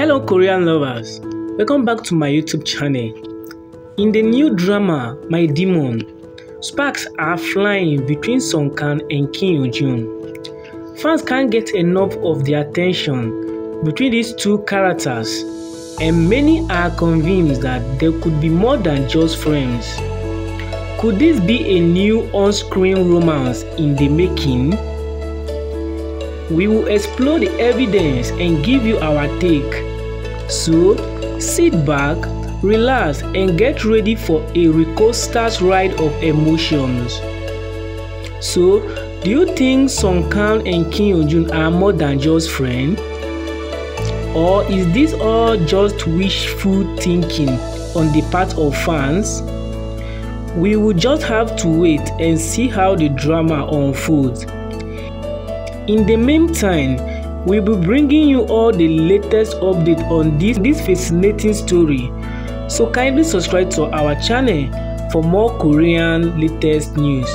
Hello Korean lovers, welcome back to my YouTube channel. In the new drama My Demon, sparks are flying between Song Kang and Kim Yoo-jung. Fans can't get enough of the attention between these two characters and many are convinced that they could be more than just friends. Could this be a new on-screen romance in the making? We will explore the evidence and give you our take. So, sit back, relax, and get ready for a rollercoaster ride of emotions. So, do you think Song Kang and Kim Yoo-jung are more than just friends? Or is this all just wishful thinking on the part of fans? We will just have to wait and see how the drama unfolds. In the meantime, we'll be bringing you all the latest update on this, this fascinating story. So kindly subscribe to our channel for more Korean latest news.